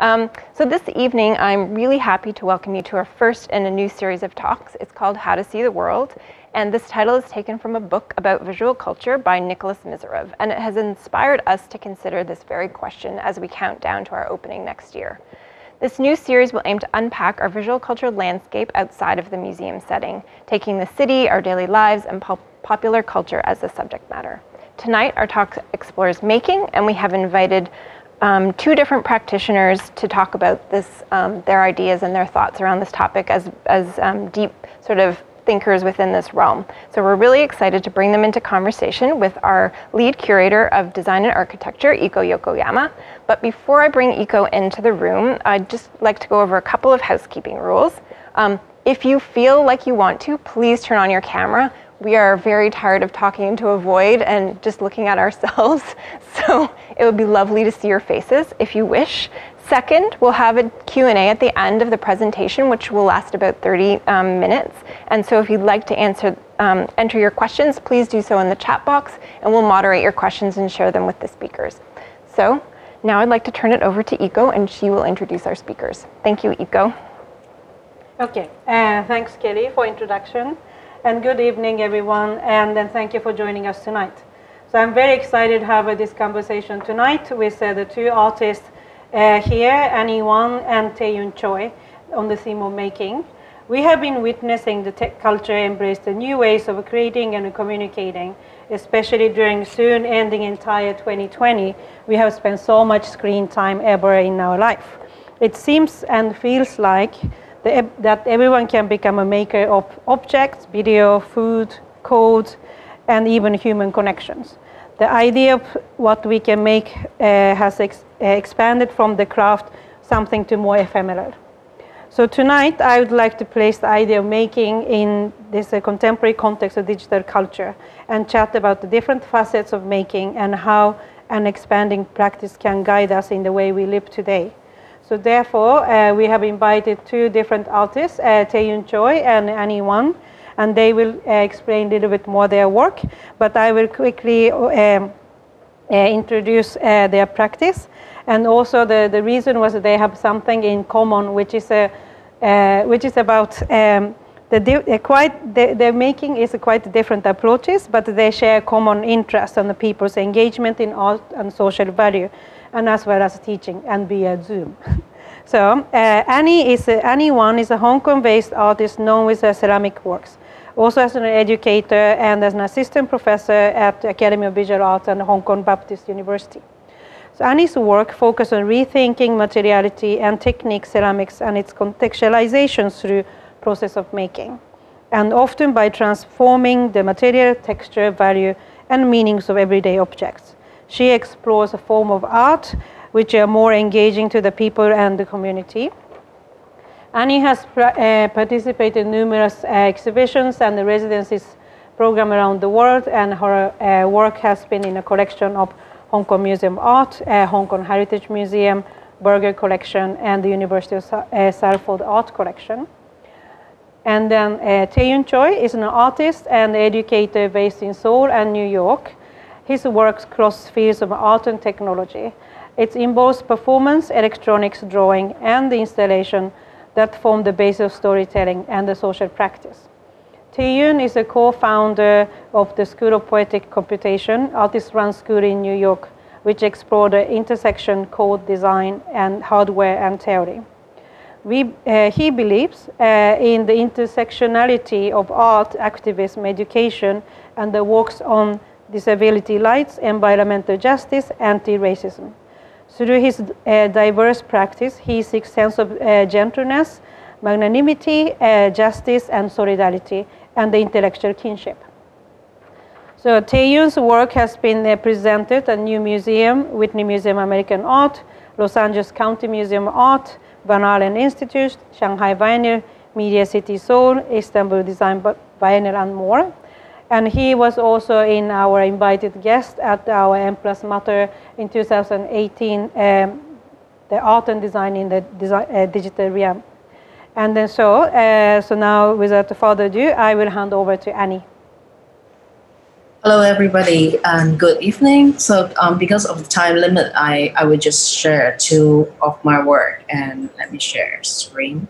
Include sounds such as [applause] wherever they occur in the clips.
Um, so this evening, I'm really happy to welcome you to our first in a new series of talks. It's called How to See the World, and this title is taken from a book about visual culture by Nicholas Mirzoeff, and it has inspired us to consider this very question as we count down to our opening next year. This new series will aim to unpack our visual culture landscape outside of the museum setting, taking the city, our daily lives, and pop popular culture as the subject matter. Tonight, our talk explores making, and we have invited um, two different practitioners to talk about this, um, their ideas and their thoughts around this topic as, as um, deep sort of thinkers within this realm. So we're really excited to bring them into conversation with our lead curator of design and architecture, Ikko Yokoyama. But before I bring Ikko into the room, I'd just like to go over a couple of housekeeping rules. Um, if you feel like you want to, please turn on your camera we are very tired of talking into a void and just looking at [laughs] ourselves. So it would be lovely to see your faces if you wish. Second, we'll have a Q&A at the end of the presentation, which will last about 30 um, minutes. And so if you'd like to answer, um, enter your questions, please do so in the chat box, and we'll moderate your questions and share them with the speakers. So now I'd like to turn it over to Ikko, and she will introduce our speakers. Thank you, Ikko. Okay, uh, thanks, Keri, for introduction and good evening, everyone, and, thank you for joining us tonight. So I'm very excited to have this conversation tonight with uh, the two artists uh, here, Annie Wan and Taeyoon Choi, on the theme of making. We have been witnessing the tech culture embrace the new ways of creating and communicating, especially during soon ending entire 2020. We have spent so much screen time ever in our life. It seems and feels like the, that everyone can become a maker of objects, video, food, code, and even human connections. The idea of what we can make uh, has ex uh, expanded from the craft something to more ephemeral. So tonight I would like to place the idea of making in this uh, contemporary context of digital culture and chat about the different facets of making and how an expanding practice can guide us in the way we live today. So therefore, uh, we have invited two different artists, uh, Taeyoon Choi and Annie Wan, and they will uh, explain a little bit more their work. But I will quickly um, uh, introduce uh, their practice. And also the, the reason was that they have something in common, which is, a, uh, which is about um, the quite, the, the making is quite different approaches, but they share common interest on the people's engagement in art and social value and as well as teaching and via Zoom. [laughs] so uh, Annie is uh, Annie Wan is a Hong Kong-based artist known with her ceramic works. Also as an educator and as an assistant professor at the Academy of Visual Arts and Hong Kong Baptist University. So Annie's work focuses on rethinking materiality and technique ceramics and its contextualization through process of making, and often by transforming the material, texture, value, and meanings of everyday objects. She explores a form of art which are more engaging to the people and the community. Annie has uh, participated in numerous uh, exhibitions and the residencies program around the world, and her uh, work has been in a collection of Hong Kong Museum Art, uh, Hong Kong Heritage Museum, Burger Collection, and the University of uh, Salford Art Collection. And then uh, Taeyoon Choi is an artist and educator based in Seoul and New York. His works cross fields of art and technology. It involves performance, electronics, drawing, and the installation that form the basis of storytelling and the social practice. Taeyoon is a co-founder of the School of Poetic Computation, artist-run school in New York, which explored the intersection code design and hardware and theory. We, uh, he believes uh, in the intersectionality of art, activism, education, and the works on disability rights, environmental justice, anti-racism. Through his uh, diverse practice, he seeks sense of uh, gentleness, magnanimity, uh, justice, and solidarity, and the intellectual kinship. So Taeyoon's work has been uh, presented at New Museum, Whitney Museum of American Art, Los Angeles County Museum of Art, Van Allen Institute, Shanghai Biennial, Media City Seoul, Istanbul Design Biennial, and more. And he was also in our invited guest at our M Plus Matter in 2018, um, the art and design in the design, uh, digital realm. And then so, uh, so now without further ado, I will hand over to Annie. Hello, everybody, and good evening. So, um, because of the time limit, I, I will just share two of my work and let me share screen.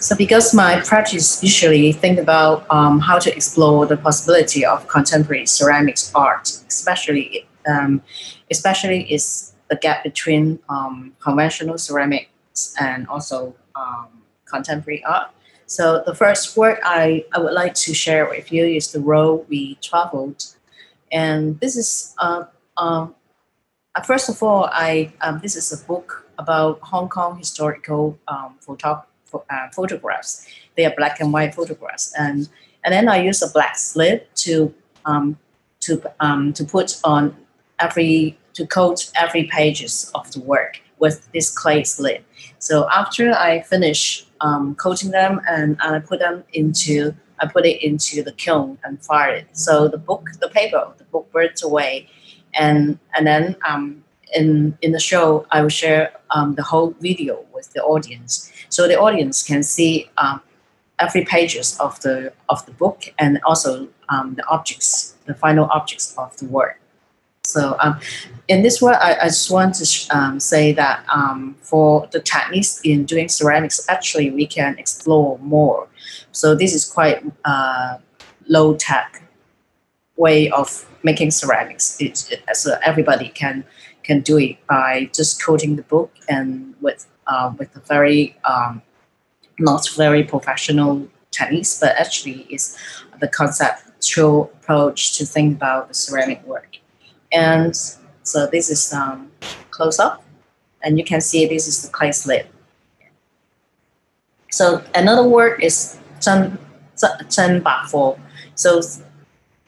So, because my practice usually think about um, how to explore the possibility of contemporary ceramics art, especially um, especially is the gap between um, conventional ceramics and also um, contemporary art. So the first work I, I would like to share with you is the road we traveled. And this is, uh, uh, uh, first of all, I um, this is a book about Hong Kong historical um, photo, uh, photographs. They are black and white photographs. And, and then I use a black slip to, um, to, um, to put on every, to coat every pages of the work with this clay slip. So after I finish um, coating them and, and I put them into I put it into the kiln and fire it. So the book, the paper, the book burns away, and and then um, in in the show I will share um, the whole video with the audience, so the audience can see um, every pages of the of the book and also um, the objects, the final objects of the work. So um, in this work, I, I just want to um, say that um, for the techniques in doing ceramics, actually we can explore more. So this is quite uh, low tech way of making ceramics. It, it, so everybody can can do it by just quoting the book and with uh, with a very um, not very professional techniques, but actually is the conceptual approach to think about the ceramic work. And so this is um, close up, and you can see this is the clay slip. So another word is zhen, zhen bafo. So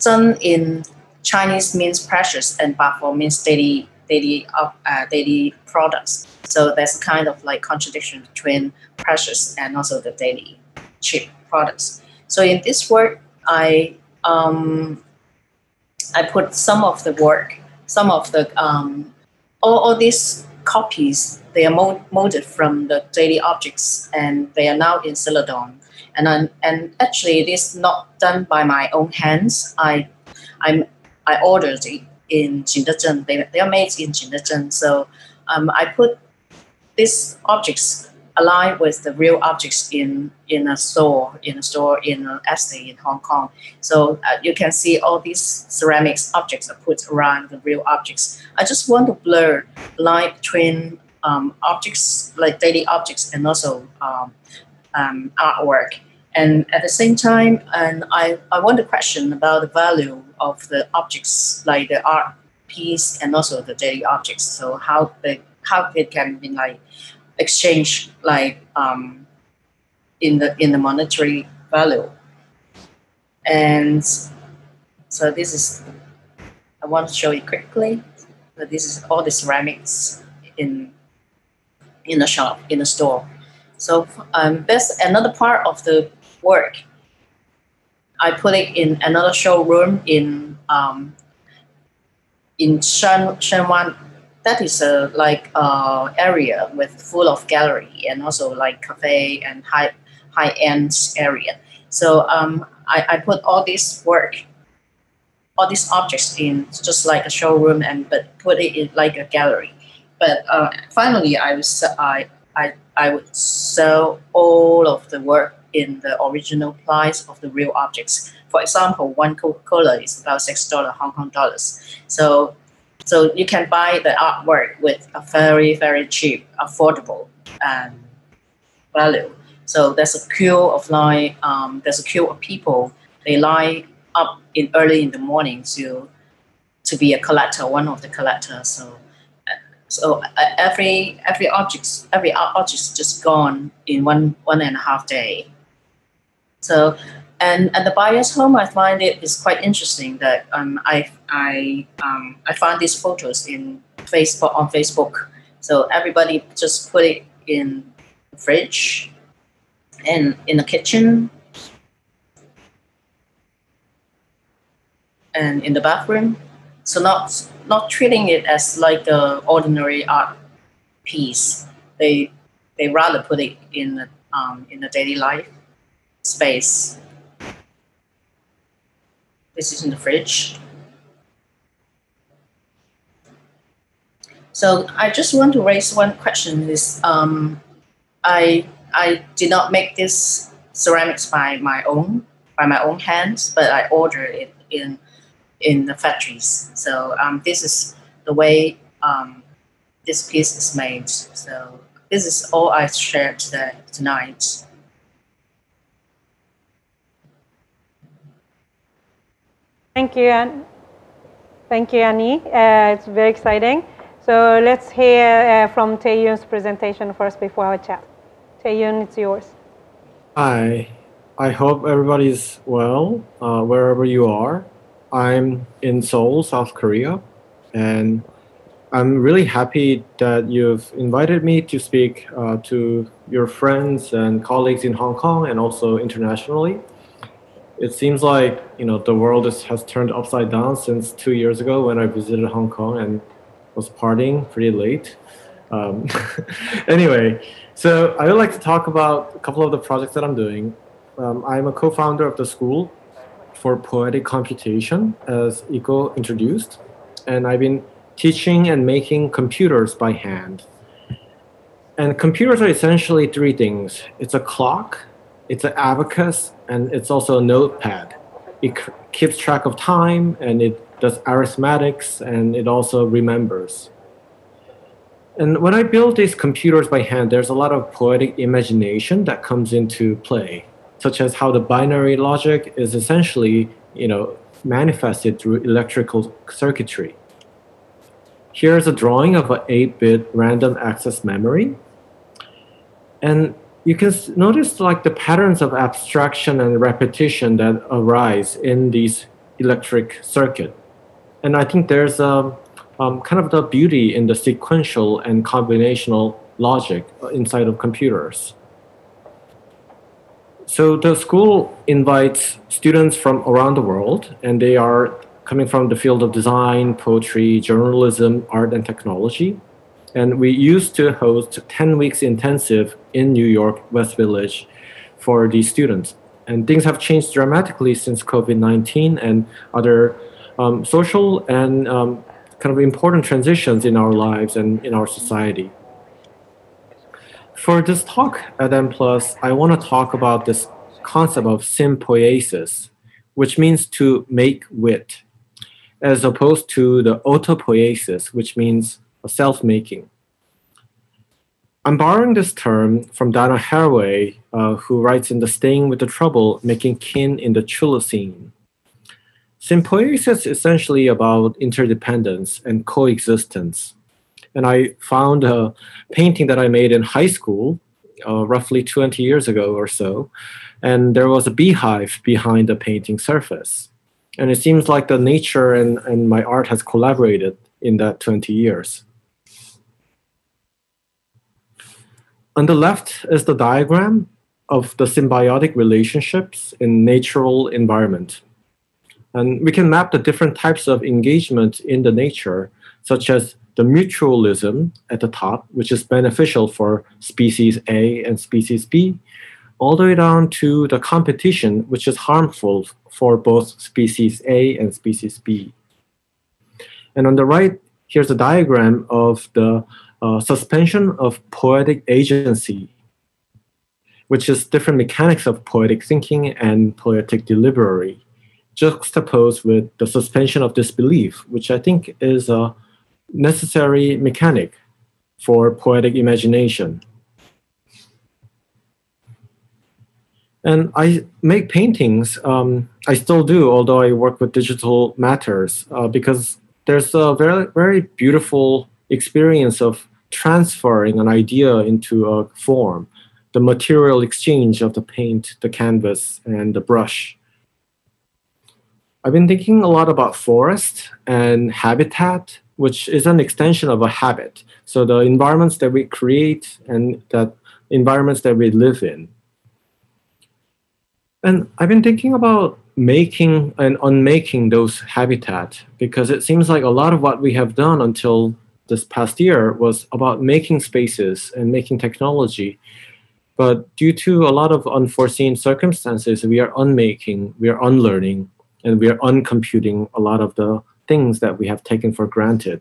zhen in Chinese means precious, and bafo means steady daily uh, daily products. So there's kind of like contradiction between precious and also the daily cheap products. So in this work, I um, I put some of the work, some of the um, all, all these copies. They are molded from the daily objects, and they are now in Celadon. And I'm, and actually, it is not done by my own hands. I I'm I ordered it in Jingdezhen. They, they are made in Jingdezhen. So um, I put these objects align with the real objects in in a store in a store in an estate in Hong Kong. So uh, you can see all these ceramics objects are put around the real objects. I just want to blur line between um, objects like daily objects and also um, um, artwork. And at the same time, and I, I want to question about the value of the objects like the art piece and also the daily objects. So how they, how it can be like exchange like um, in the in the monetary value. And so this is I want to show you quickly. So this is all the ceramics in in the shop in the store. So um, that's another part of the work. I put it in another showroom in um, in Shan Shanwan that is a like uh, area with full of gallery and also like cafe and high high end area. So um, I, I put all this work, all these objects in just like a showroom and but put it in like a gallery. But uh, finally, I was I I I would sell all of the work in the original price of the real objects. For example, one Coca-Cola is about six dollar Hong Kong dollars. So so you can buy the artwork with a very, very cheap, affordable um, value. So there's a queue of line, um, there's a queue of people. They line up in early in the morning to to be a collector, one of the collectors. So so uh, every every object every object just gone in one one and a half day. So and at the buyer's home, I find it is quite interesting that um, I I um, I found these photos in Facebook on Facebook. So everybody just put it in the fridge and in the kitchen and in the bathroom. So not not treating it as like a ordinary art piece. They they rather put it in um, in the daily life space This is in the fridge. So I just want to raise one question. Is um, I I did not make this ceramics by my own by my own hands, but I ordered it in in the factories. So um, this is the way um, this piece is made. So this is all I shared today, tonight. Thank you, Anne. Thank you, Annie. Uh, it's very exciting. So let's hear uh, from Taeyoon's presentation first before our chat. Taeyoon, it's yours. Hi. I hope everybody's well uh, wherever you are. I'm in Seoul, South Korea, and I'm really happy that you've invited me to speak uh, to your friends and colleagues in Hong Kong and also internationally. It seems like you know the world is, has turned upside down since two years ago when I visited Hong Kong and was partying pretty late. Um, [laughs] anyway, so I would like to talk about a couple of the projects that I'm doing. Um, I'm a co-founder of the school for poetic computation, as Ikko introduced, and I've been teaching and making computers by hand. And computers are essentially three things. It's a clock, it's an abacus, and it's also a notepad. It keeps track of time and it does arithmetics and it also remembers. And when I build these computers by hand, there's a lot of poetic imagination that comes into play such as how the binary logic is essentially, you know, manifested through electrical circuitry. Here's a drawing of an 8-bit random access memory. And you can notice like the patterns of abstraction and repetition that arise in these electric circuit. And I think there's a um, kind of the beauty in the sequential and combinational logic inside of computers. So the school invites students from around the world, and they are coming from the field of design, poetry, journalism, art, and technology. And we used to host 10 weeks intensive in New York, West Village for these students. And things have changed dramatically since COVID 19 and other um, social and um, kind of important transitions in our lives and in our society. For this talk at M+, I want to talk about this concept of sympoiesis, which means to make wit, as opposed to the autopoiesis, which means self-making. I'm borrowing this term from Donna Haraway, uh, who writes in The Staying with the Trouble, Making Kin in the Chthulucene. Sympoiesis is essentially about interdependence and coexistence and I found a painting that I made in high school, uh, roughly 20 years ago or so, and there was a beehive behind the painting surface. And it seems like the nature and, and my art has collaborated in that 20 years. On the left is the diagram of the symbiotic relationships in natural environment. And we can map the different types of engagement in the nature, such as the mutualism at the top, which is beneficial for species A and species B, all the way down to the competition, which is harmful for both species A and species B. And on the right, here's a diagram of the uh, suspension of poetic agency, which is different mechanics of poetic thinking and poetic delivery, juxtaposed with the suspension of disbelief, which I think is a necessary mechanic for poetic imagination. And I make paintings. Um, I still do, although I work with digital matters, uh, because there's a very, very beautiful experience of transferring an idea into a form, the material exchange of the paint, the canvas, and the brush. I've been thinking a lot about forest and habitat which is an extension of a habit. So the environments that we create and that environments that we live in. And I've been thinking about making and unmaking those habitat because it seems like a lot of what we have done until this past year was about making spaces and making technology. But due to a lot of unforeseen circumstances, we are unmaking, we are unlearning, and we are uncomputing a lot of the things that we have taken for granted.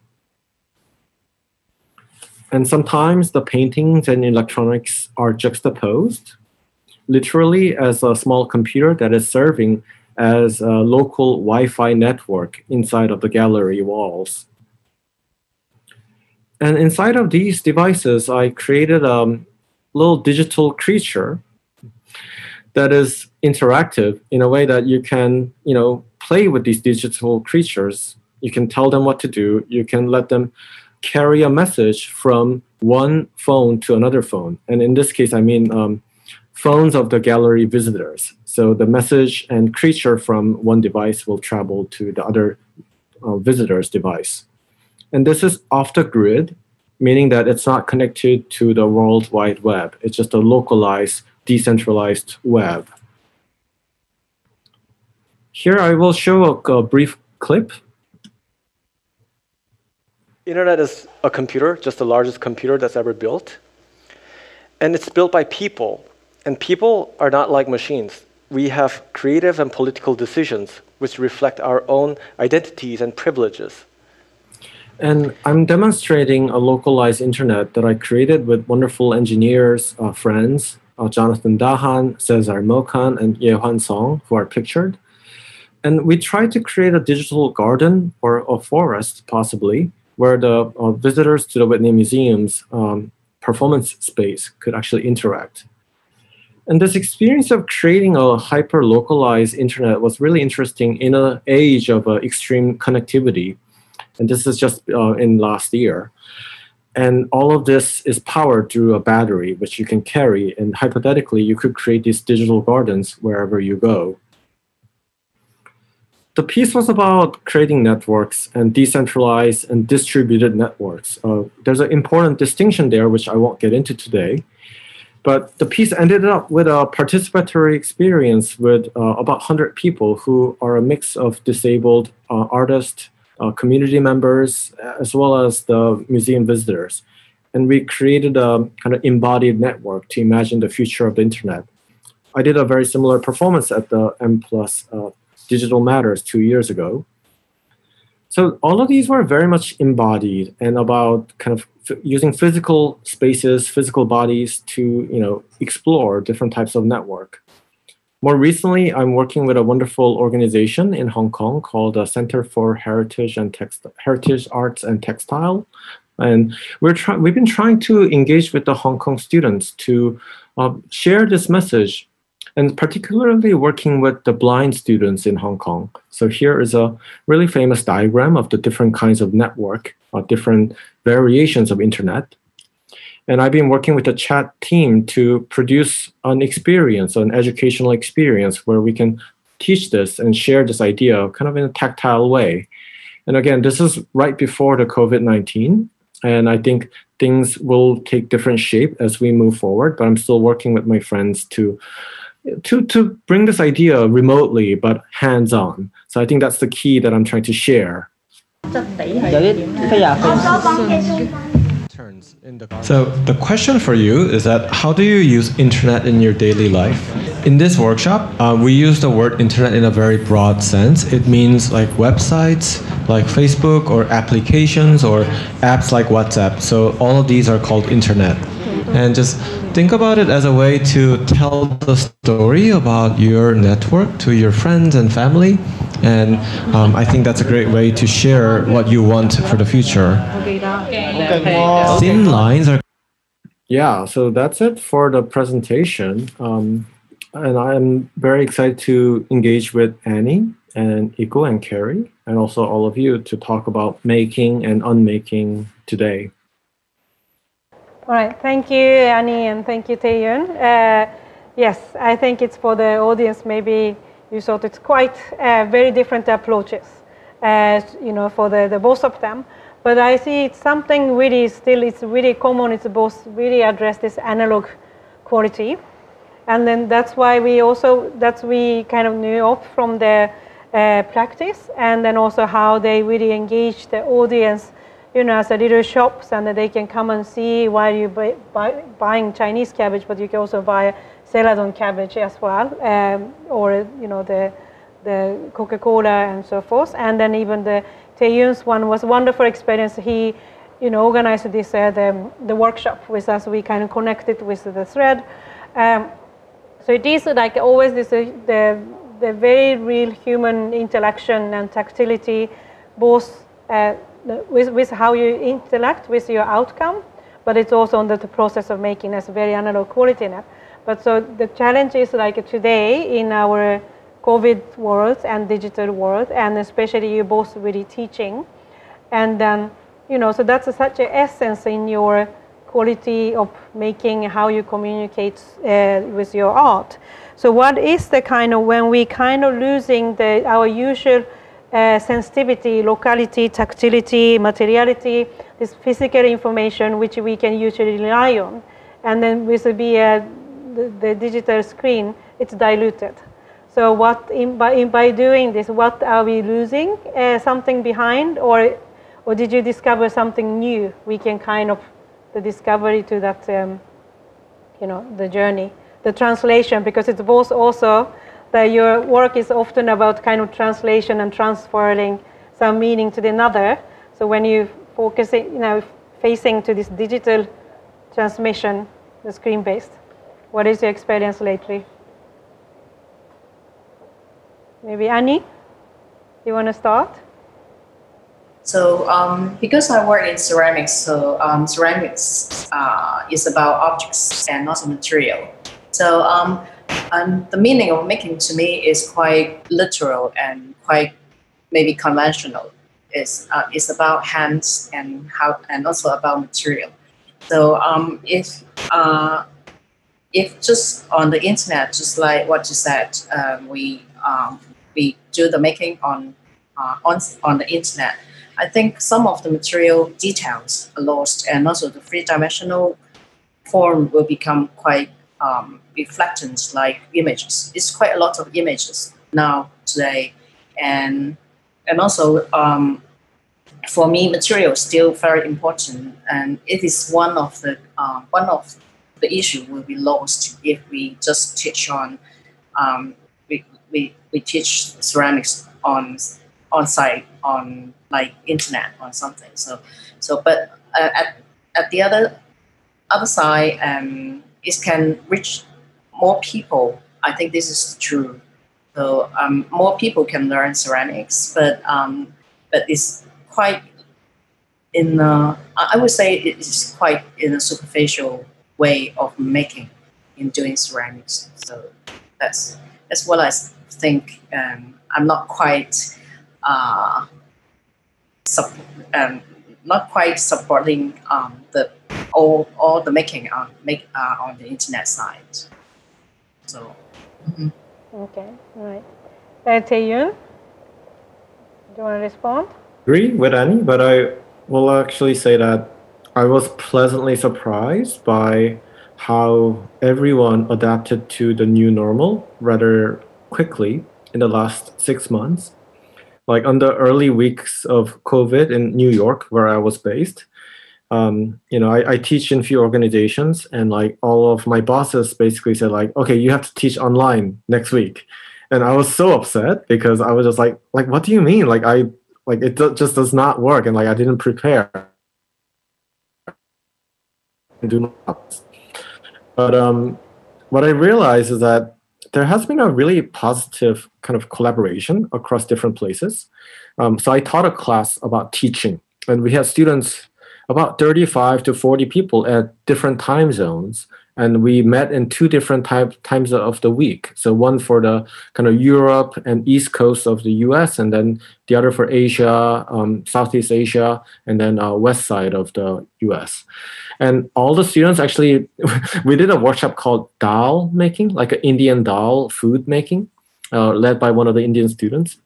And sometimes the paintings and electronics are juxtaposed, literally as a small computer that is serving as a local Wi-Fi network inside of the gallery walls. And inside of these devices, I created a little digital creature that is interactive in a way that you can, you know, play with these digital creatures. You can tell them what to do. You can let them carry a message from one phone to another phone. And in this case, I mean um, phones of the gallery visitors. So the message and creature from one device will travel to the other uh, visitor's device. And this is off the grid, meaning that it's not connected to the World Wide Web. It's just a localized, decentralized web. Here I will show a, a brief clip Internet is a computer, just the largest computer that's ever built. And it's built by people. And people are not like machines. We have creative and political decisions which reflect our own identities and privileges. And I'm demonstrating a localized internet that I created with wonderful engineers, uh, friends, uh, Jonathan Dahan, Cezar Mocan, and Yehwan Song, who are pictured. And we tried to create a digital garden or a forest, possibly, where the uh, visitors to the Whitney Museum's um, performance space could actually interact. And this experience of creating a hyper localized internet was really interesting in an age of uh, extreme connectivity. And this is just uh, in last year. And all of this is powered through a battery, which you can carry. And hypothetically, you could create these digital gardens wherever you go the piece was about creating networks and decentralized and distributed networks. Uh, there's an important distinction there, which I won't get into today. But the piece ended up with a participatory experience with uh, about 100 people who are a mix of disabled uh, artists, uh, community members, as well as the museum visitors. And we created a kind of embodied network to imagine the future of the internet. I did a very similar performance at the M Plus uh, Digital Matters two years ago. So all of these were very much embodied and about kind of using physical spaces, physical bodies to you know explore different types of network. More recently, I'm working with a wonderful organization in Hong Kong called the Center for Heritage and Text Heritage Arts and Textile, and we're trying. We've been trying to engage with the Hong Kong students to uh, share this message and particularly working with the blind students in Hong Kong. So here is a really famous diagram of the different kinds of network, uh, different variations of internet. And I've been working with the chat team to produce an experience, an educational experience where we can teach this and share this idea kind of in a tactile way. And again, this is right before the COVID-19. And I think things will take different shape as we move forward, but I'm still working with my friends to to to bring this idea remotely but hands on. So I think that's the key that I'm trying to share. So the question for you is that how do you use internet in your daily life? In this workshop, uh, we use the word internet in a very broad sense. It means like websites, like Facebook, or applications, or apps like WhatsApp. So all of these are called internet. And just think about it as a way to tell the story about your network to your friends and family. And um, I think that's a great way to share what you want for the future. Thin lines are. Yeah, so that's it for the presentation. Um, and I'm very excited to engage with Annie and Ikko and Keri, and also all of you to talk about making and unmaking today. All right, thank you, Annie, and thank you, Taeyoon. Uh, yes, I think it's for the audience, maybe you thought it's quite uh, very different approaches, uh, you know, for the, the both of them. But I see it's something really still, it's really common, it's both really address this analog quality. And then that's why we also, that's we kind of knew up from the uh, practice and then also how they really engage the audience you know, as a little shops and they can come and see while you buy, buy, buying Chinese cabbage, but you can also buy celadon cabbage as well, um, or you know the the Coca-Cola and so forth. And then even the Taeyoon's one was a wonderful experience. He, you know, organized this uh, the, the workshop with us. We kind of connected with the thread. Um, so it is like always this uh, the the very real human interaction and tactility, both uh, with, with how you interact with your outcome, but it's also on the, the process of making us very analog quality in it. But so the challenge is like today in our COVID world and digital world, and especially you both really teaching, and then you know so that's a, such an essence in your quality of making how you communicate uh, with your art. So what is the kind of when we kind of losing the our usual uh, sensitivity, locality, tactility, materiality, this physical information which we can usually rely on, and then with the, uh, the, the digital screen, it's diluted. So what in, by, in, by doing this, what are we losing? Uh, something behind, or or did you discover something new? We can kind of the discovery to that, um, you know, the journey, the translation, because it's both also that your work is often about kind of translation and transferring some meaning to the another. So when you focus, you know, facing to this digital transmission, the screen-based, what is your experience lately? Maybe Annie, you want to start? So um, because I work in ceramics, so um, ceramics uh, is about objects and not material. So um, and the meaning of making to me is quite literal and quite maybe conventional. It's, uh, it's about hands and how and also about material. So um, if uh, if just on the internet, just like what you said, um, we um, we do the making on uh, on on the internet I think some of the material details are lost, and also the three-dimensional form will become quite um, reflectant, like images. It's quite a lot of images now today, and and also um, for me, material is still very important, and it is one of the uh, one of the issue will be lost if we just teach on um, we, we, we teach ceramics on on site on like internet or something. So, so but uh, at at the other other side, um, it can reach more people. I think this is true. So um, more people can learn ceramics, but um, but it's quite in I would say it's quite in a superficial way of making in doing ceramics. So that's that's what I think. Um, I'm not quite uh, um, not quite supporting um, the all, all the making on make uh, on the internet side. So. Mm-hmm. Okay, all right. Uh, Taeyoon, do you want to respond? Agree with Annie, but I will actually say that I was pleasantly surprised by how everyone adapted to the new normal rather quickly in the last six months like on the early weeks of COVID in New York, where I was based, um, you know, I, I, teach in few organizations, and like all of my bosses basically said, like, okay, you have to teach online next week, and I was so upset because I was just like, like, what do you mean? Like, I like it just does not work, and like I didn't prepare. Do not. But um, what I realized is that there has been a really positive kind of collaboration across different places. Um, so I taught a class about teaching, and we had students about 35 to 40 people at different time zones and we met in two different type, times of the week. So one for the kind of europe and east coast of the us and then the other for asia um, southeast asia and then uh, west side of the us and all the students actually [laughs] we did a workshop called dal making like an indian dal food making uh, led by one of the indian students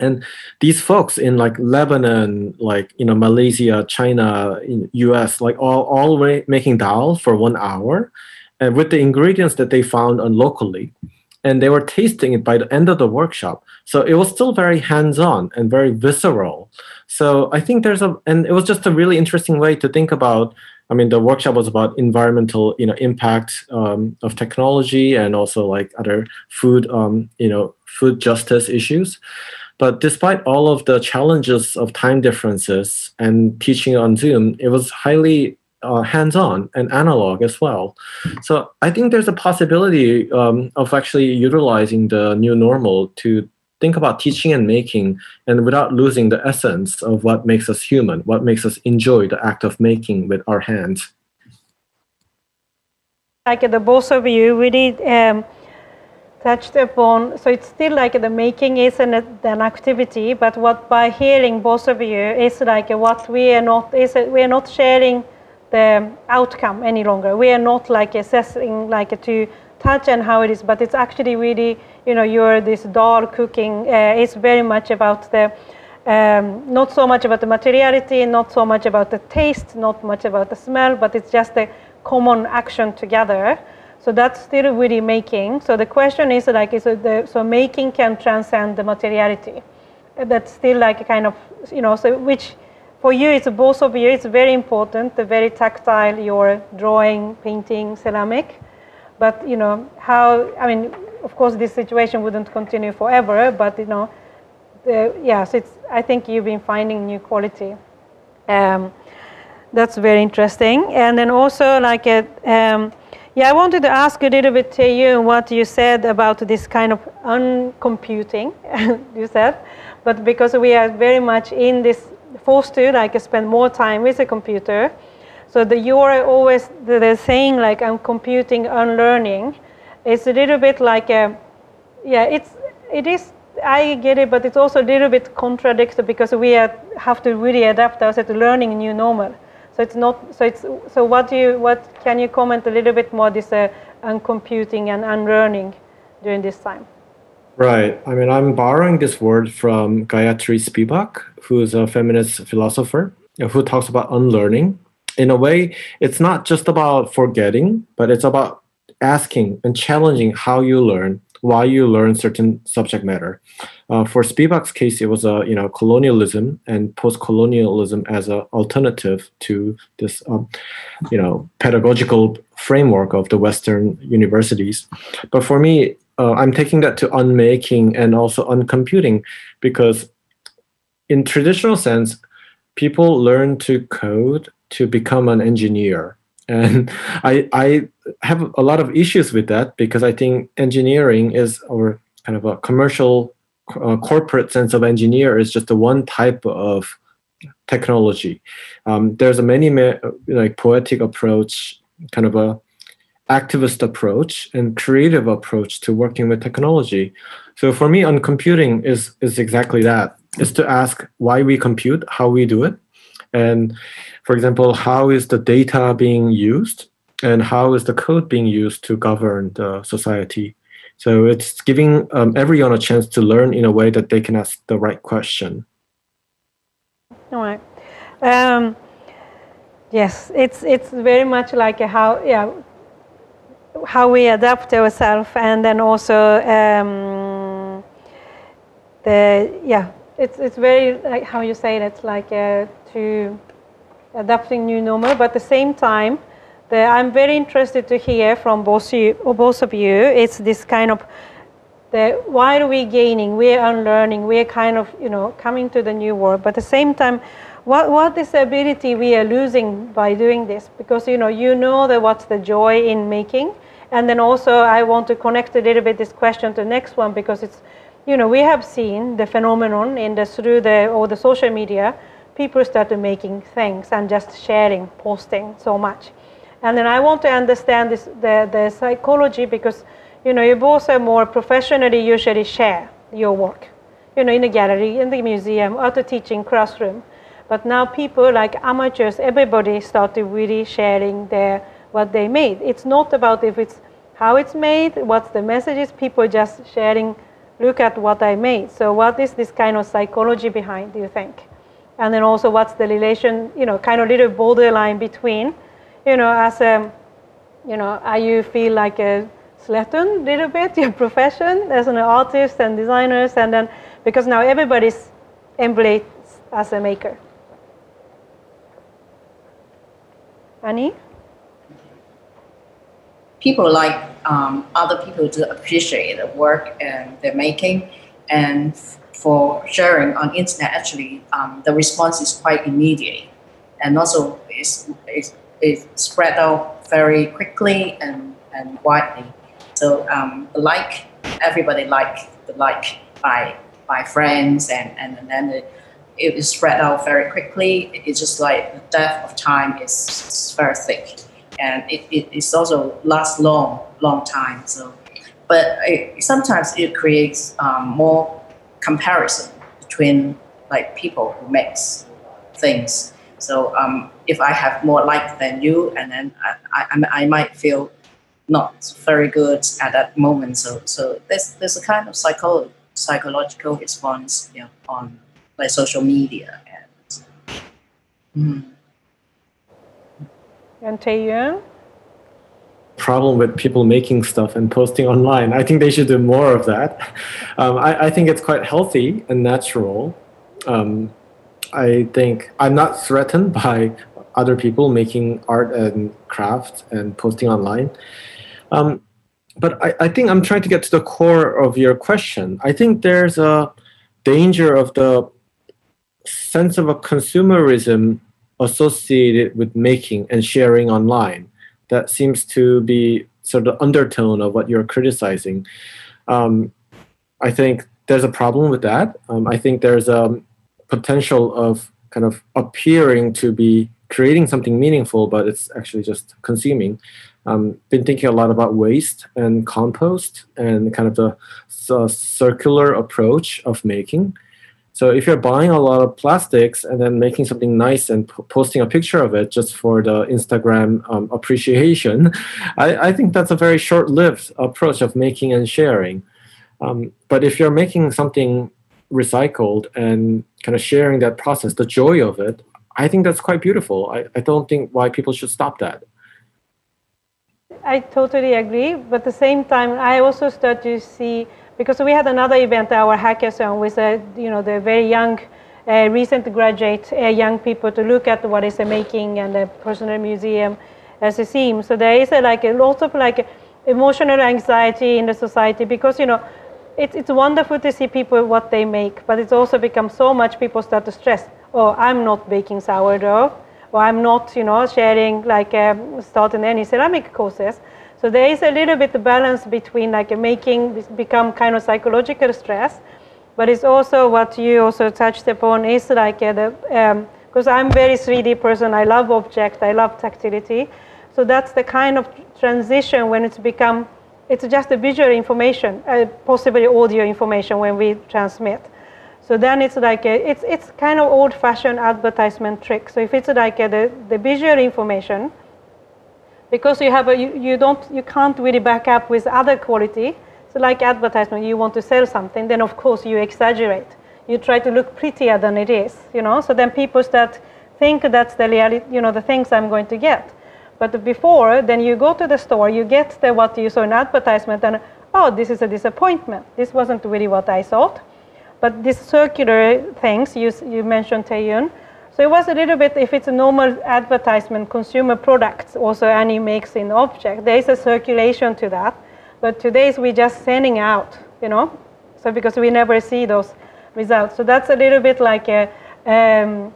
and these folks in like lebanon like you know malaysia china us like all all making dal for one hour and with the ingredients that they found on locally and they were tasting it by the end of the workshop so it was still very hands-on and very visceral So I think there's a, and it was just a really interesting way to think about. I mean, the workshop was about environmental, you know, impact um, of technology and also like other food, um, you know, food justice issues. But despite all of the challenges of time differences and teaching on Zoom, it was highly uh, hands-on and analog as well. So I think there's a possibility um, of actually utilizing the new normal to think about teaching and making and without losing the essence of what makes us human, what makes us enjoy the act of making with our hands. Like the both of you really um, touched upon, so it's still like the making is an, activity, but what by hearing both of you is like what we are not, is we are not sharing the outcome any longer. We are not like assessing like to touch and how it is, but it's actually really, you know, you're this dal cooking. Uh, it's very much about the, um, not so much about the materiality, not so much about the taste, not much about the smell, but it's just a common action together. So that's still really making. So the question is like, is the, so making can transcend the materiality. That's still like a kind of, you know, so which for you, it's both of you, it's very important, the very tactile, your drawing, painting, ceramic. But, you know, how, I mean, of course, this situation wouldn't continue forever, but, you know, the, yes, it's, I think you've been finding new quality. Um, that's very interesting. And then also, like, a, um, yeah, I wanted to ask a little bit to you what you said about this kind of uncomputing, [laughs] you said, but because we are very much in this forced to like spend more time with the computer. So the you are always the, saying like I'm computing unlearning. It's a little bit like a yeah it's it is I get it, but it's also a little bit contradictory because we are, have to really adapt ourselves to learning new normal. So it's not so it's so what do you what can you comment a little bit more this uh, uncomputing and unlearning during this time? Right. I mean, I'm borrowing this word from Gayatri Spivak, who's a feminist philosopher who talks about unlearning. In a way, it's not just about forgetting, but it's about asking and challenging how you learn, why you learn certain subject matter. Uh, for Spivak's case, it was a you know colonialism and post-colonialism as an alternative to this um, you know pedagogical framework of the Western universities. But for me, uh, I'm taking that to unmaking and also uncomputing because in traditional sense, people learn to code to become an engineer. And I, I have a lot of issues with that because I think engineering is, or kind of a commercial uh, corporate sense of engineer is just a one type of technology. Um, there's a many like poetic approach, kind of a activist approach and creative approach to working with technology. So for me, on computing is is exactly that: is to ask why we compute, how we do it, and for example, how is the data being used, and how is the code being used to govern the society. So it's giving um, everyone a chance to learn in a way that they can ask the right question. All right. Um, yes, it's it's very much like how yeah how we adapt ourselves and then also um, the yeah it's it's very like how you say it it's like uh, to adapting new normal but at the same time the, I'm very interested to hear from both you both of you it's this kind of the why are we gaining? We're unlearning. We're kind of you know coming to the new world. But at the same time what, what is the ability we are losing by doing this? Because you know you know that what's the joy in making. And then also I want to connect a little bit this question to the next one because it's, you know, we have seen the phenomenon in the through the or the social media, people started making things and just sharing, posting so much. And then I want to understand this the, the psychology because you know you both are more professionally usually share your work. You know, in the gallery, in the museum, at the teaching classroom. But now people like amateurs, everybody started really sharing their what they made. It's not about if it's how it's made, what's the messages, people just sharing, look at what I made. So what is this kind of psychology behind, do you think? And then also what's the relation, you know, kind of little borderline between, you know, as a, you know, are you feel like a slattern little bit, [laughs] your profession as an artist and designers, and then because now everybody's embraced as a maker? Annie? People like um, other people to appreciate the work and they're making, and for sharing on internet, actually, um, the response is quite immediate, and also it's, it's, it's spread out very quickly and, and widely. So um, like everybody like the like by by friends and and, and then it, it is spread out very quickly. It's just like the depth of time is very thick, and it, it it's also lasts long long time. So, but it, sometimes it creates um, more comparison between like people who makes things. So um, if I have more like than you, and then I, I, I might feel not very good at that moment. So so there's there's a kind of psycho, psychological response you know, on like social media and. Mm. And? Problem with people making stuff and posting online. I think they should do more of that. Um, I, I, think it's quite healthy and natural. Um, I think I'm not threatened by other people making art and craft and posting online. Um, but I, I, think I'm trying to get to the core of your question. I think there's a danger of the sense of a consumerism associated with making and sharing online that seems to be sort of the undertone of what you're criticizing. Um, I think there's a problem with that. Um, I think there's a potential of kind of appearing to be creating something meaningful, but it's actually just consuming. Um, been thinking a lot about waste and compost and kind of the uh, circular approach of making. So if you're buying a lot of plastics and then making something nice and p- posting a picture of it just for the Instagram um, appreciation, [laughs] I, I, think that's a very short-lived approach of making and sharing. Um, but if you're making something recycled and kind of sharing that process, the joy of it, I think that's quite beautiful. I, I don't think why people should stop that. I totally agree, but at the same time, I also start to see because we had another event, our hackathon, with uh, you know the very young, uh, recent graduate uh, young people to look at what is the making and the personal museum as a theme. So there is a, like a lot of like emotional anxiety in the society because you know it's it's wonderful to see people what they make, but it's also become so much people start to stress. Oh, I'm not baking sourdough, or I'm not you know sharing like um, starting any ceramic courses. So there is a little bit of balance between like making this become kind of psychological stress, but it's also what you also touched upon is like uh, the because um, I'm very 3D person. I love object. I love tactility. So that's the kind of transition when it's become it's just a visual information, uh, possibly audio information when we transmit. So then it's like a, it's it's kind of old-fashioned advertisement trick. So if it's like a, the the visual information because you have a, you, you don't you can't really back up with other quality. So like advertisement, you want to sell something, then of course you exaggerate. You try to look prettier than it is, you know. So then people start think that's the reality, you know, the things I'm going to get. But before, then you go to the store, you get the what you saw in advertisement, and oh, this is a disappointment. This wasn't really what I thought. But these circular things you you mentioned, Taeyoon, so it was a little bit, if it's a normal advertisement, consumer products, also any makes in object, there is a circulation to that. But today we're just sending out, you know, so because we never see those results. So that's a little bit like a, um,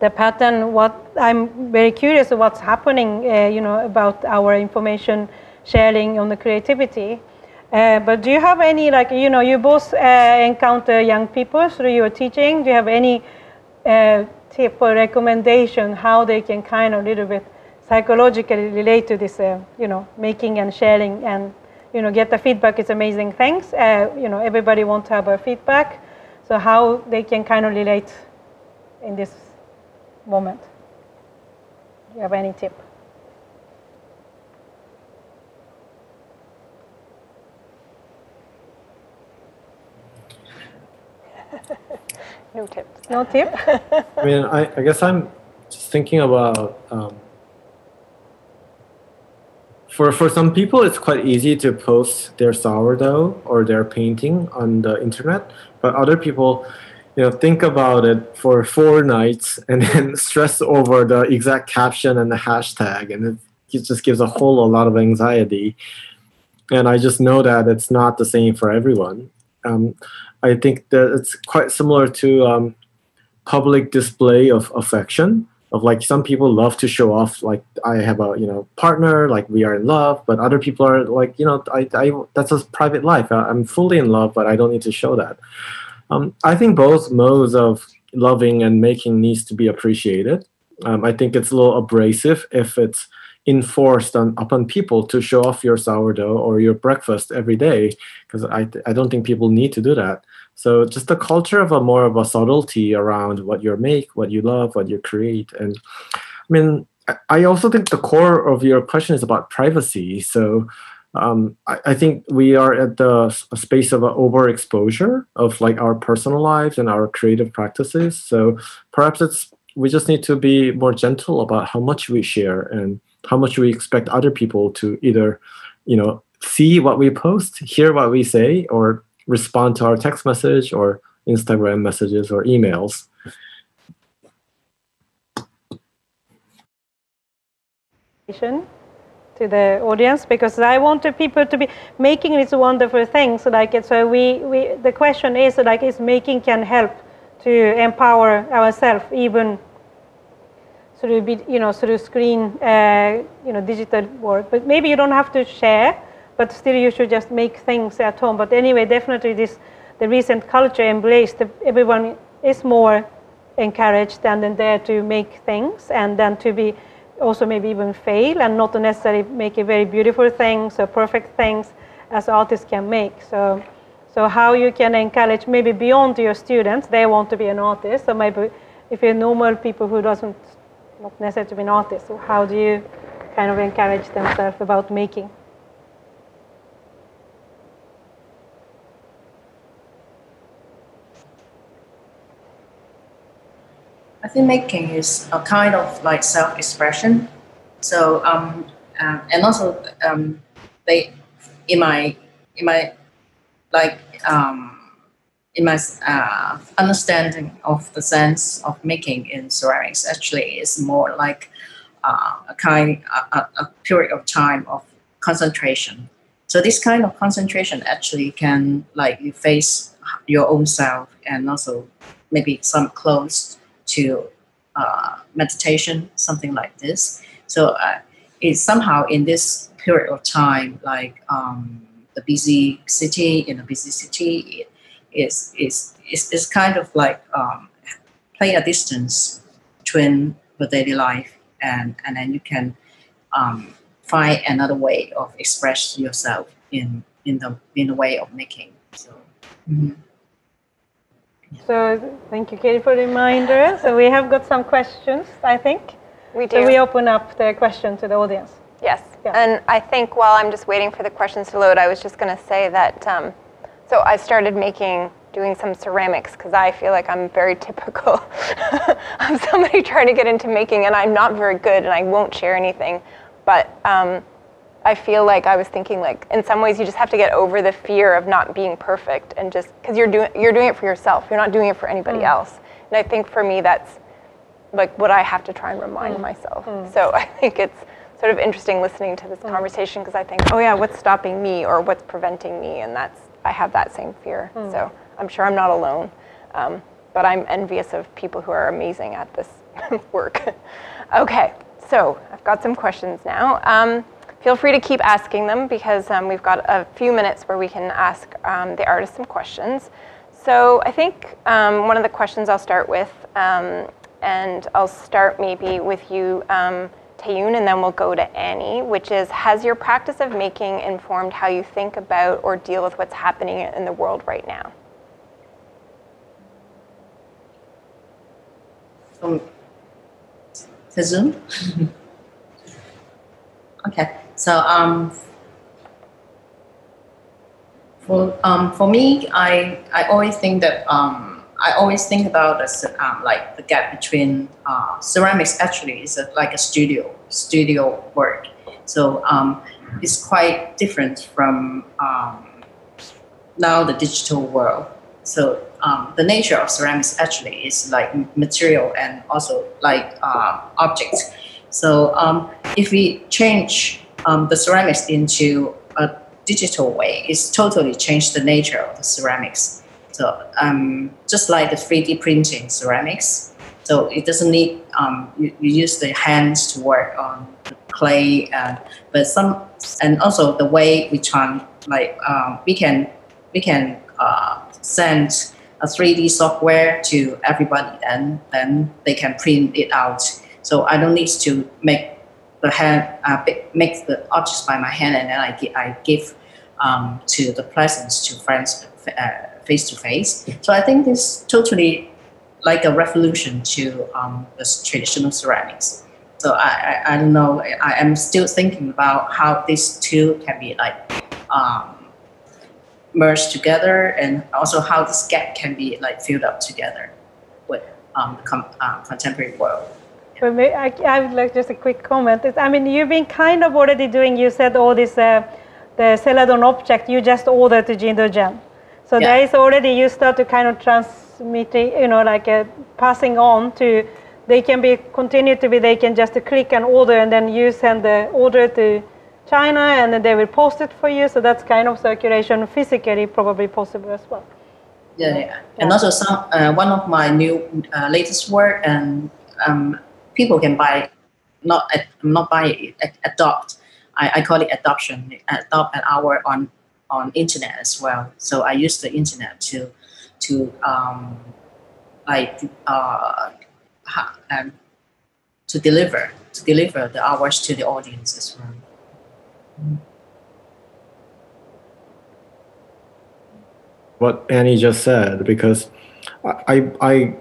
the pattern. What I'm very curious what's happening, uh, you know, about our information sharing on the creativity. Uh, but do you have any, like, you know, you both uh, encounter young people through your teaching. Do you have any uh, tip or recommendation how they can kind of a little bit psychologically relate to this, uh, you know, making and sharing and, you know, get the feedback is amazing things. Uh, you know, everybody wants to have a feedback. So how they can kind of relate in this moment. Do you have any tip? No tips. No tip? [laughs] I mean, I, I guess I'm just thinking about um, for for some people it's quite easy to post their sourdough or their painting on the internet, but other people you know think about it for four nights [laughs] and then stress over the exact caption and the hashtag and it just gives a whole a lot of anxiety and i just know that it's not the same for everyone um, i think that it's quite similar to um, public display of affection of like some people love to show off like i have a you know partner like we are in love but other people are like you know i, I that's a private life. I'm fully in love but i don't need to show that. Um, i think both modes of loving and making needs to be appreciated. Um, i think it's a little abrasive if it's enforced on, upon people to show off your sourdough or your breakfast every day because I, I don't think people need to do that so just the culture of a more of a subtlety around what you make, what you love, what you create. And I mean, I also think the core of your question is about privacy. So um, I, I, think we are at the space of an overexposure of like our personal lives and our creative practices. So perhaps it's we just need to be more gentle about how much we share and how much we expect other people to either, you know, see what we post, hear what we say, or respond to our text message or Instagram messages or emails. to the audience because I want the people to be making these wonderful things like it. So we, we the question is like is making can help to empower ourselves even through you know through screen uh, you know digital work. But maybe you don't have to share but still you should just make things at home. But anyway, definitely this the recent culture embraced. Everyone is more encouraged and then there to make things and then to be also maybe even fail and not necessarily make a very beautiful things or perfect things as artists can make. So, so how you can encourage maybe beyond your students, they want to be an artist. So maybe if you're normal people who doesn't not necessarily to be an artist, so how do you kind of encourage themselves about making? I think making is a kind of like self-expression. So um, um, and also um, they in my in my like um, in my uh, understanding of the sense of making in ceramics actually is more like uh, a kind a, a period of time of concentration. So this kind of concentration actually can like you face your own self and also maybe some close to uh, meditation, something like this. So uh, it's somehow in this period of time, like um, the busy city in a busy city, it is is is is kind of like um, play a distance between the daily life and and then you can um, find another way of express yourself in in the in the way of making. So. Mm-hmm. So thank you, Katie, for the reminder. so we have got some questions, I think. We do. So we open up the question to the audience. Yes. Yeah. And I think while I'm just waiting for the questions to load, I was just going to say that, um, so I started making, doing some ceramics because I feel like I'm very typical [laughs] of somebody trying to get into making and I'm not very good and I won't share anything. But um, I feel like I was thinking like in some ways you just have to get over the fear of not being perfect and just because you're doing you're doing it for yourself. You're not doing it for anybody mm. else. And I think for me that's like what I have to try and remind mm. myself. Mm. So [laughs] I think it's sort of interesting listening to this mm. conversation because I think, oh yeah, what's stopping me or what's preventing me? And that's I have that same fear. Mm. So I'm sure I'm not alone. Um, but I'm envious of people who are amazing at this [laughs] work. [laughs] okay, so I've got some questions now. Um, Feel free to keep asking them because um, we've got a few minutes where we can ask um, the artist some questions. So I think um, one of the questions I'll start with, um, and I'll start maybe with you, Taeyoon, and then we'll go to Annie, which is, has your practice of making informed how you think about or deal with what's happening in the world right now? Um, Zoom? [laughs] okay. So um, for um, for me, I I always think that um, I always think about this um, like the gap between uh, ceramics. Actually, is a, like a studio studio work. So um, it's quite different from um, now the digital world. So um, the nature of ceramics actually is like material and also like uh, objects. So um, if we change um, the ceramics into a digital way, it's totally changed the nature of the ceramics. So um, just like the 3D printing ceramics, so it doesn't need um, you, you use the hands to work on the clay, and but some and also the way we try like um, we can we can uh, send a 3D software to everybody, and then they can print it out. So I don't need to make the hand uh, make the objects by my hand, and then I give I give um, to the presents to friends face to face. So I think this totally like a revolution to um, the traditional ceramics. So I, I, I don't know. I am still thinking about how these two can be like um, merged together, and also how this gap can be like filled up together with um, the com- uh, contemporary world. But I, I would like just a quick comment. I mean, you've been kind of already doing. You said all this, uh, the Celadon object. You just ordered to Jingdezhen. So yeah. there is already you start to kind of transmitting, you know, like uh, passing on to. They can be continue to be. They can just click and order, and then you send the order to China, and then they will post it for you. So that's kind of circulation physically probably possible as well. Yeah, yeah. and also some uh, one of my new uh, latest work and um, people can buy, not not buy it, adopt. I, I call it adoption. Adopt an hour on on internet as well. So I use the internet to to um, like uh, um, to deliver to deliver the hours to the audience as well. What Annie just said, because I I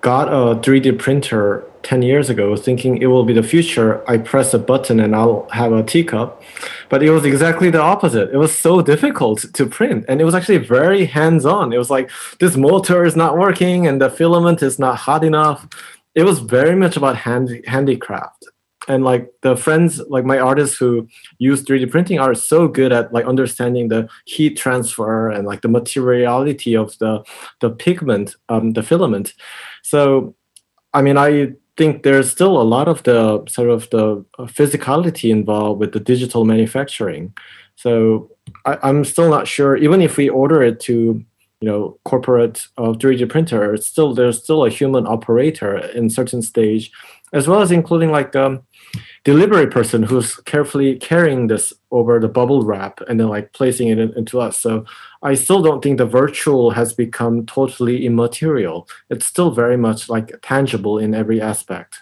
got a 3D printer 10 years ago thinking it will be the future. I press a button and I'll have a teacup. But it was exactly the opposite. It was so difficult to print and it was actually very hands on. It was like this motor is not working and the filament is not hot enough. It was very much about hand, handicraft. And like the friends, like my artists who use 3D printing are so good at like understanding the heat transfer and like the materiality of the the pigment, um, the filament. So I mean, I think there's still a lot of the sort of the uh, physicality involved with the digital manufacturing. So I, am still not sure. Even if we order it to, you know, corporate uh, 3D printer, still there's still a human operator in certain stage, as well as including like um, delivery person who's carefully carrying this over the bubble wrap and then like placing it in, into us. So I still don't think the virtual has become totally immaterial. It's still very much like tangible in every aspect.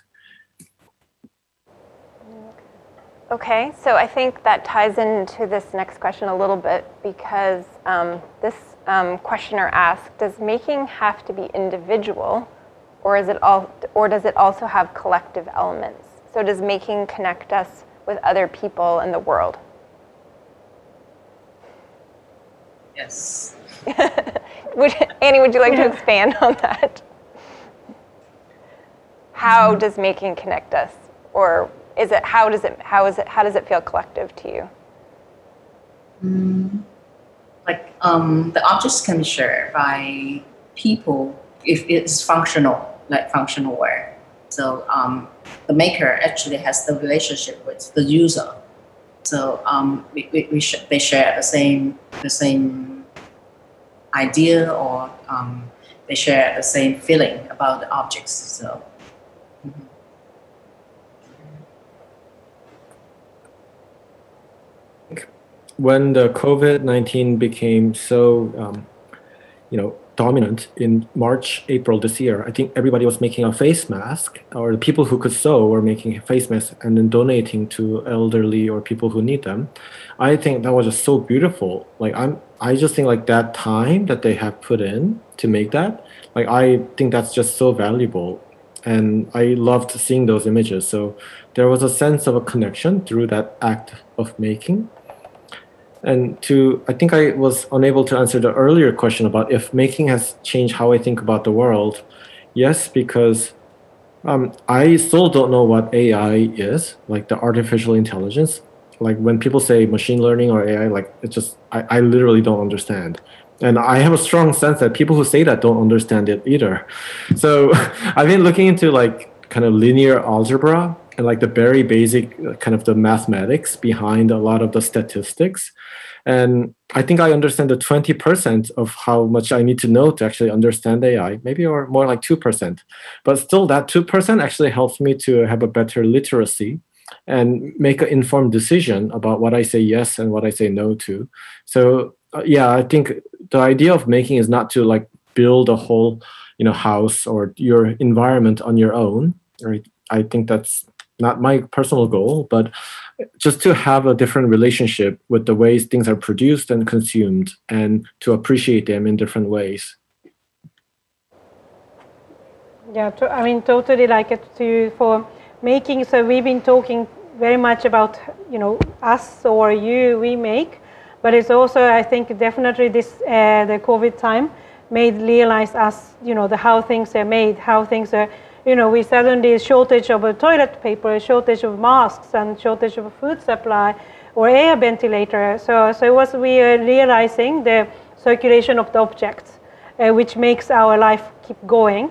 Okay, so I think that ties into this next question a little bit because um, this um, questioner asked, does making have to be individual or is it all, or does it also have collective elements? So does making connect us with other people in the world? Yes. [laughs] would, Annie, would you like to expand on that? How does making connect us, or is it how does it how is it how does it feel collective to you? Mm, like um, the objects can be shared by people if it's functional, like functional work. So um, the maker actually has the relationship with the user. So um, we, we, we sh- they share the same the same idea or um, they share the same feeling about the objects. So. Mm-hmm. When the COVID nineteen became so, um, you know, dominant in March, April this year. I think everybody was making a face mask, or the people who could sew were making face masks and then donating to elderly or people who need them. I think that was just so beautiful. Like I'm, I just think like that time that they have put in to make that, like I think that's just so valuable, and I loved seeing those images. So there was a sense of a connection through that act of making and to, I think I was unable to answer the earlier question about if making has changed how I think about the world. Yes, because um, I still don't know what AI is, like the artificial intelligence. Like when people say machine learning or AI, like it just, I, I literally don't understand. And I have a strong sense that people who say that don't understand it either. So [laughs] I've been looking into like kind of linear algebra and like the very basic uh, kind of the mathematics behind a lot of the statistics. And I think I understand the 20% of how much I need to know to actually understand AI, maybe or more like 2%. But still, that 2% actually helps me to have a better literacy and make an informed decision about what I say yes and what I say no to. So, uh, yeah, I think the idea of making is not to like build a whole you know house or your environment on your own right i think that's not my personal goal, but just to have a different relationship with the ways things are produced and consumed and to appreciate them in different ways. Yeah, to, I mean, totally like it to you for making. So we've been talking very much about you know us or you, we make, but it's also I think definitely this uh, the COVID time made realize us you know the how things are made, how things are you know, we suddenly shortage of toilet paper, shortage of masks, and shortage of food supply or air ventilator. So, so it was we are realizing the circulation of the objects, uh, which makes our life keep going,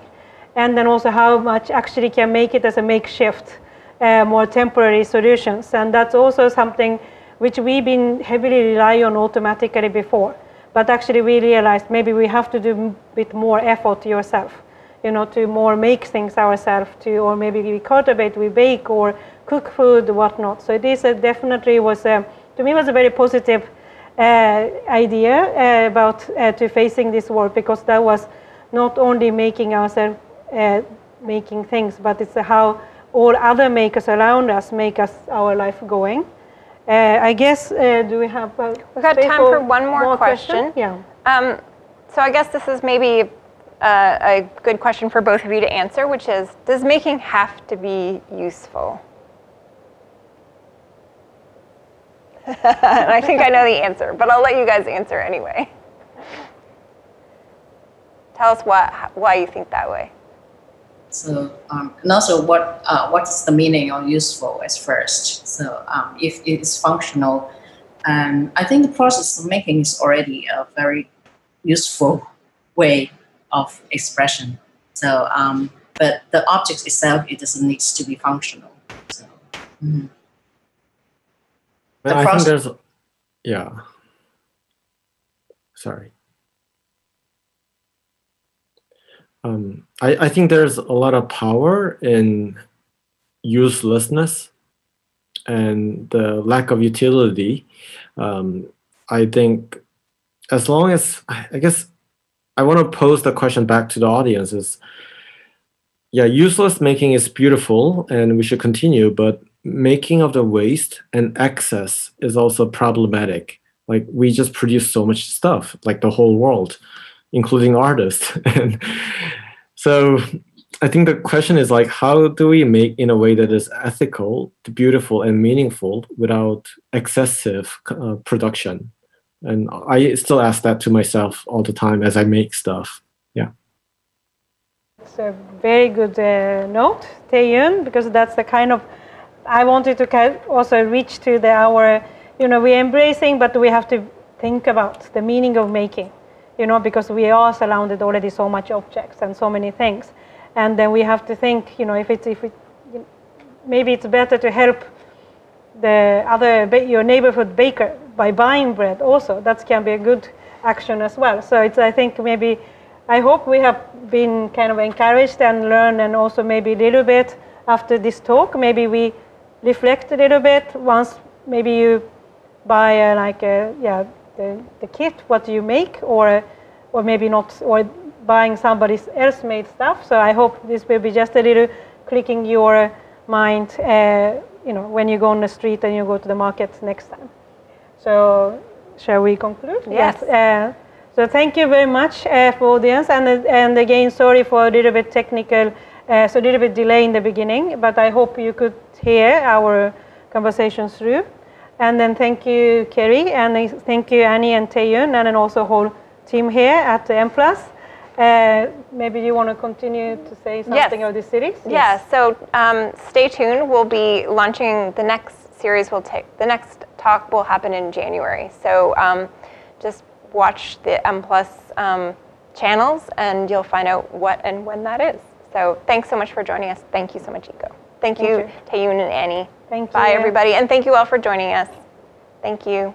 and then also how much actually can make it as a makeshift, uh, more temporary solutions. And that's also something which we've been heavily rely on automatically before. But actually we realized maybe we have to do a bit more effort yourself you know, to more make things ourselves to, or maybe we cultivate, we bake or cook food, whatnot. So this definitely was, a, to me, was a very positive uh, idea uh, about uh, to facing this world because that was not only making ourselves uh, making things, but it's how all other makers around us make us our life going. Uh, I guess, uh, do we have? We've got time for, one more, more question. question. Yeah. Um, so I guess this is maybe uh, a good question for both of you to answer, which is, does making have to be useful? [laughs] I think I know the answer, but I'll let you guys answer anyway. Tell us what, why you think that way. So, um, and also what uh, what is the meaning of useful as first? So, um, if it is functional, um, I think the process of making is already a very useful way of expression. So, um, but the object itself, it doesn't need to be functional. So, mm-hmm. I think there's, yeah. Sorry. Um, I, I think there's a lot of power in uselessness and the lack of utility. Um, I think as long as I guess I want to pose the question back to the audience is yeah, useless making is beautiful and we should continue, but making of the waste and excess is also problematic. Like we just produce so much stuff, like the whole world, including artists. [laughs] and so I think the question is like, how do we make in a way that is ethical, beautiful, and meaningful without excessive uh, production? And I still ask that to myself all the time as I make stuff. Yeah. It's a very good uh, note, Taeyoon, because that's the kind of I wanted to also reach to the our, you know, we're embracing, but we have to think about the meaning of making, you know, because we are surrounded already so much objects and so many things, and then we have to think, you know, if it's if it, maybe it's better to help the other your neighborhood baker by buying bread also. That can be a good action as well. So it's i think maybe i hope we have been kind of encouraged and learned and also maybe a little bit after this talk maybe we reflect a little bit. Once maybe you buy a, like a yeah the, the kit what you make or or maybe not or buying somebody else made stuff. So i hope this will be just a little clicking your mind uh, you know, when you go on the street and you go to the market next time. So shall we conclude? Yes. yes. Uh, so thank you very much uh, for audience, and and again, sorry for a little bit technical, uh, so a little bit delay in the beginning, but I hope you could hear our conversation through. And then thank you, Keri, and thank you, Annie and Taeyoon, and then also whole team here at M Plus. Uh, maybe you want to continue to say something yes. of the series? Yes. Yeah, so um, stay tuned. We'll be launching the next series. we'll take the next talk will happen in January. So um, just watch the M Plus um, channels, and you'll find out what and when that is. So thanks so much for joining us. Thank you so much, Ikko. Thank Thank you, you. Taeyoon and Annie. Thank Bye, you. everybody, and thank you all for joining us. Thank you.